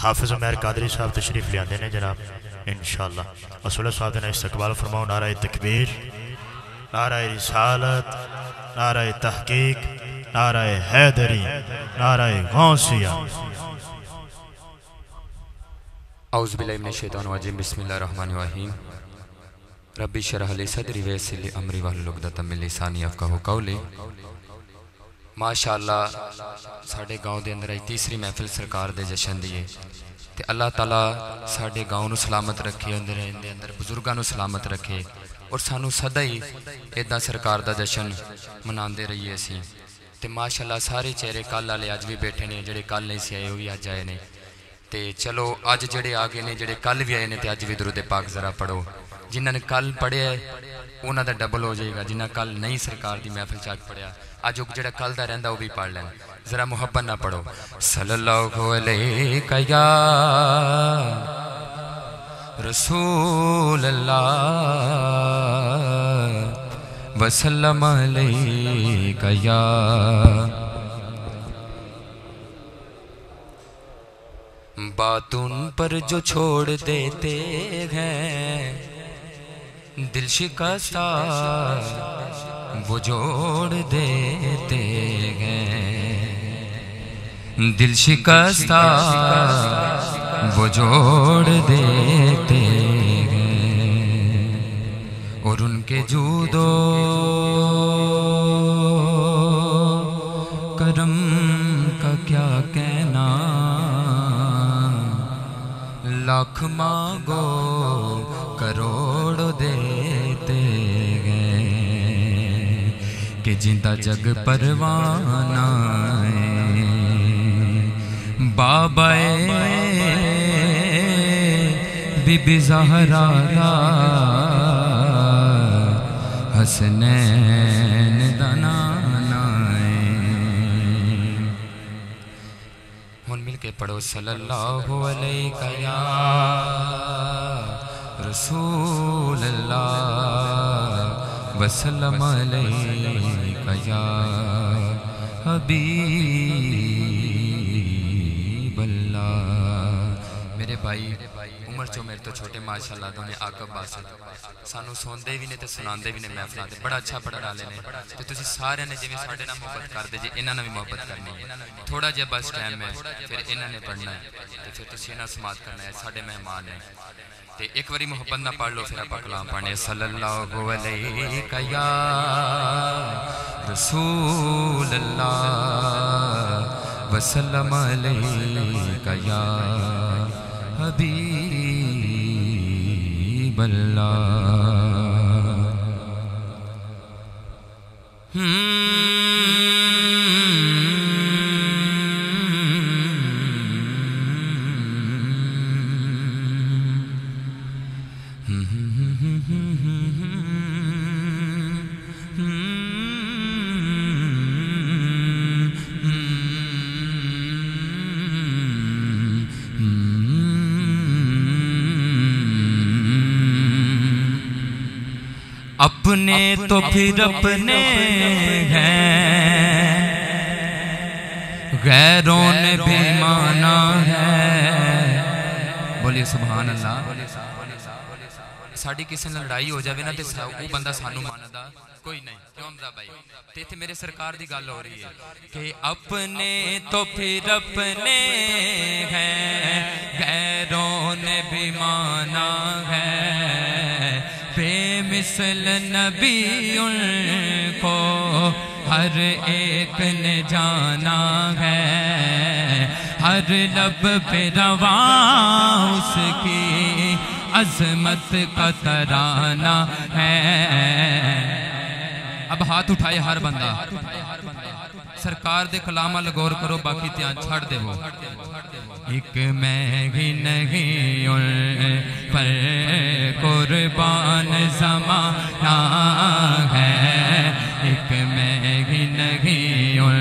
हाफिज उमैर कादरी साहब तशरीफ़ लिया ने जनाब। इन शाला असुल्ला साहब ने इस्तकबाल फरमाओ नारा तकबीर नारा रिसालत नारा तहकीक नारा हैदरी नारा गौसिया। बिस्मिल्लाहिर्रहमानिर्रहीम रब्बी शरह ली सदरी वयस्सिर ली अमरी, वहलुल उक़दतम मिन माशाअल्लाह साडे गाँव दे अंदर तीसरी महफिल सरकार दे जशन दी है। ते अल्लाह ताला साडे गाँव नु सलामत रखे अंदर अंदर बुजुर्गां सलामत रखे और सानू सदा ही इदा सरकार दा जशन मनाते रहिए असी। ते माशाअल्लाह सारे चेहरे कल वाले अज भी बैठे ने जेडे कल नहीं सी आए वो भी अज आए ने। ते चलो अज जेडे आ गए ने जेडे कल भी आए ने, ते अज भी दुरुद पाक जिन्होंने कल पढ़िया उन्हों का डबल हो जाएगा। जिन्हें कल नहीं सरकार की महफिल चाक पढ़िया अज जो कल का रहा भी पढ़ लैन। जरा मुहब्बत ना पढ़ो। या रसूल अल्लाह वसल्लम अलैका या बात उन पर जो छोड़ देते हैं दिल शिकस्ता, वो जोड़ देते हैं। दिल शिकस्ता, वो जोड़ देते हैं। और उनके जूदो करम का क्या कहना? लाख मांगो करोड़ देते गए कि ज़िंदा जग परवाना बाबा बीबी जहरा हसनैन दना मिल के पढ़ो सल्लल्लाहु अलैहि या। रसूल अल्लाह वसल्लम अलैका या हबीब। भाई, उम्र चो मेरे तो छोटे माशाल्लाह दोने आकब बासत सानू सोंदे भी ने ते भी ने महफिल बड़ा अच्छा पढ़ा डाले ने। सारे ने जिवें साडे नाल मोहब्बत करदे जे इन्हां भी मोहब्बत करनी है। थोड़ा जिहा बस टाइम है, फिर इन्हां ने पढ़ना है। ते फिर तुसी इन्हां समात करना है साडे मेहमान ने ते एक बारी मोहब्बत ना पढ़ लो, फिर आप कलाम पढ़ने सल्लल्लाहु अलैहि या रसूल अल्लाह वसल्लम अलैका या हबीब अल्लाह अपने तो फिर अपने हैं। गैरों ने भी माना है। बोलिए अल्लाह साड़ी किसी लड़ाई हो जाए ना तो बंदा सानू ते मेरे सरकार की गल हो रही है कि अपने तो फिर अपने हैं। गैरों ने भी बेमिसल नबी उनको हर एक ने जाना है हर लब पे रवा उसकी अजमत का तराना है अब हाथ उठाए हर बंदा सरकार दे कलामा लगौर करो बाकी ध्यान छड़ देवो एक मैं नहीं उन पर कुर्बान जमाना है। एक मैं ही नहीं उन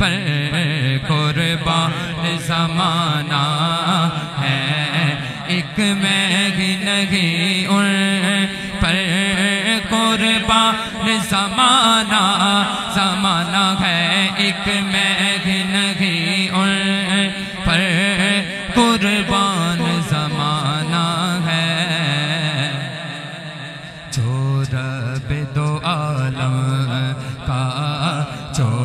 पर कुर्बान जमाना है। एक मैं ही नहीं उन पर कुर्बान समाना समाना है। एक मैं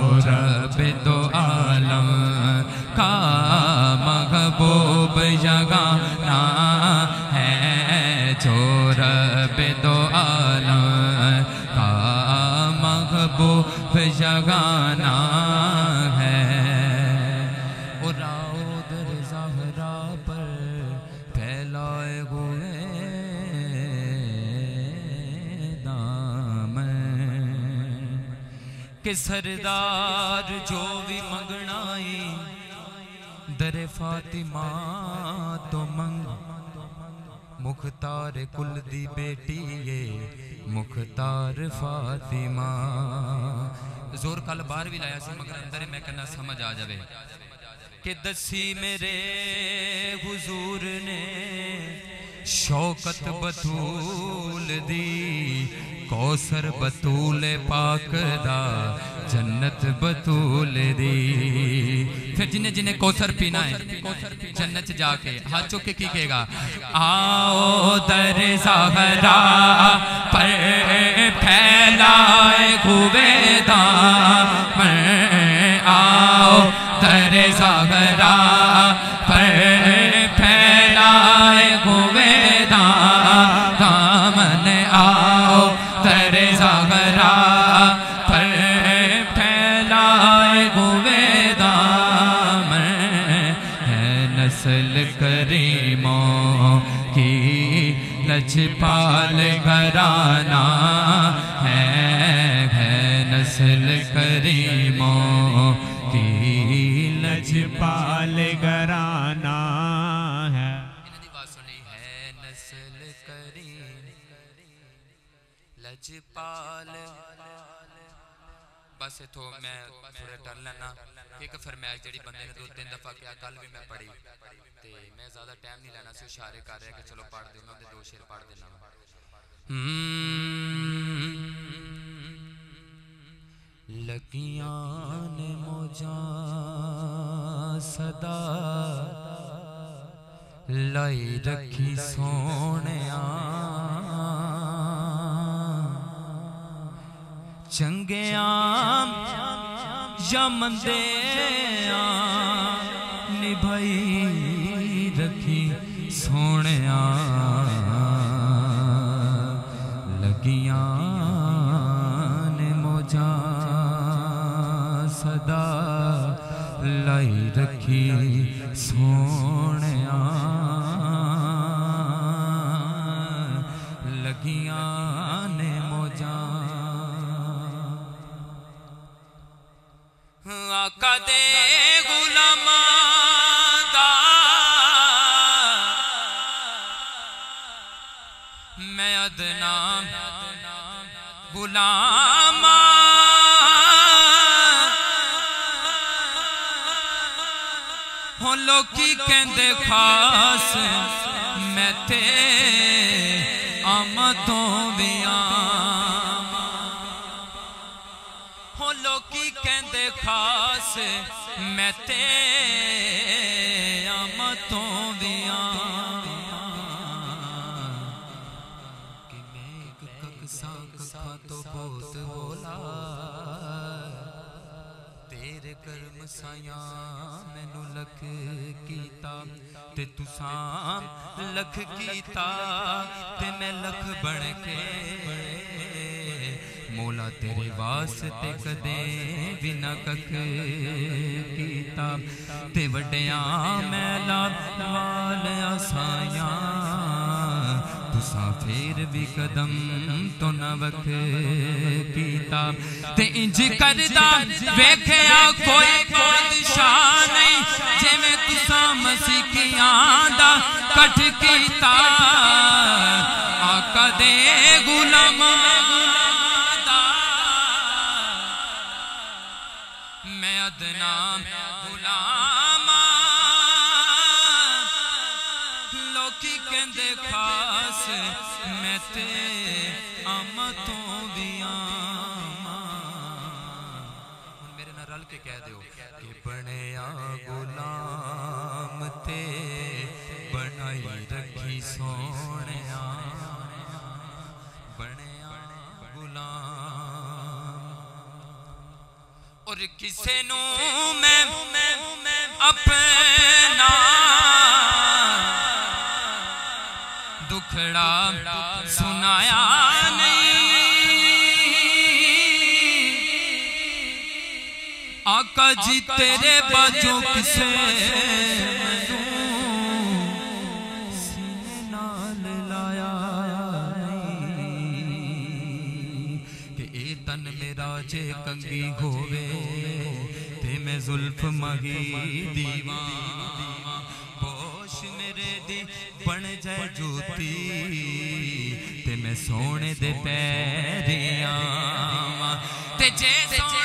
चोर दो आलम का महबूब जगाना है चोर दो आलम का महबूब जगाना के सरदार जो भी मंगनाई दर फातिमा तो मंग। मुख्तार कुल दी बेटी ये, मुख्तार फातिमा। ज़ोर कल बार भी लाया सी, मगर अंदर मैं कहना समझ आ जावे। कि दसी मेरे हुजूर ने शौकत बतूल दी कौसर बतूल पाक दा जन्नत बतूल दी। फिर जिन्हें जिन्हें कौसर पीना है, जन्नत जाके, हाथ चुके की कहेगा? आओ दर सहरा पर फैलाए हुए करीमों की लजपाल घराना है है नस्ल करीमों की लजपाल घराना है। है लजपाल बस इतों मैं थोड़ा डर लैना एक फरमैश जी बंदे ने दो तीन दफ़ा क्या कल भी मैं पढ़ी। तो मैं ज़्यादा टाइम नहीं लैना से इशारे कर रहा कि चलो पढ़ देना उन्हें दो शेर पढ़ देना हम्म। लगिया ने मोजा सदा लाई रखी सोने आ ਚੰਗਿਆਂ ਜਾਂ ਮੰਦਿਆਂ ਨਿਭਾਈ ਰੱਖੀ ਸੋਹਣਿਆ ਲੱਗੀਆਂ ਨੇ ਮੋਜਾਂ ਸਦਾ ਲਾਈ ਰੱਖੀ ਸੋਹਣਿਆ ਲੱਗੀਆਂ गुलामा। लोकी कहते खास, मैं ते अम तो बिया कहते खास, मैं ते अम तो तो बहुत बोला तेरे कर्म साया मैनू लख कीता, ते तुसा लख कीता, ते मैं लख बन के मोला तेरे वास ते कदे बिना कख कीता, ते वड्डिया मैं वाल साया। ਆਸਾਈਆਂ ਫੇਰ ਵੀ ਕਦਮ ਤੋਂ ਨਾ ਵਖ ਕੀਤਾ। ਤੇ ਇੰਜ ਕਰਦਾ ਵੇਖਿਆ ਕੋਈ ਬਾਦਸ਼ਾਹ ਨਹੀਂ, ਜਿਵੇਂ ਤੁਸਾਂ ਮਸੀਕਿਆਂ ਦਾ ਕੱਠ ਕੀਤਾ। ਆਕਾ ਦੇ ਗੁਲਾਮਾਂ ਦਾ। ਮੈਂ ਅਦਨਾ ਗੁਲਾਮ गुलाम ते बनाई रखी सोने बनया गुलाम। और किसे नो मैं अपना दुखड़ा सुनाया। आज तेरे बाजू से तन मेरा जे कंगी होवे ते मैं जुल्फ मगी दीवा पोश मेरे दी बन जाए जूती ते मैं सोने दे पैरिया। ते जे सोने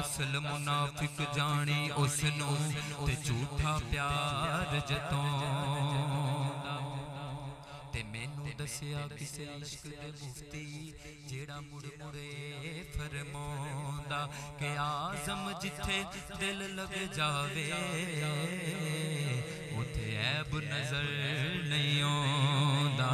ਅਸਲ ਮੁਨਾਫਿਕ ਜਾਣੀ ਉਸ ਨੂੰ ਤੇ ਝੂਠਾ ਪਿਆਰ ਜਤੋਂ। ਤੇ ਮੈਨੂੰ ਦੱਸਿਆ ਕਿਸੇ ਇਸ਼ਕ ਦੇ ਮੁਫਤੀ ਜਿਹੜਾ ਮੁੜ ਮੁਰੇ ਫਰਮਾਉਂਦਾ ਕਿ ਆਜ਼ਮ ਜਿੱਥੇ ਦਿਲ ਲੱਗ ਜਾਵੇ, ਉਥੇ ਐਬ ਨਜ਼ਰ ਨਹੀਂ ਆਉਂਦਾ।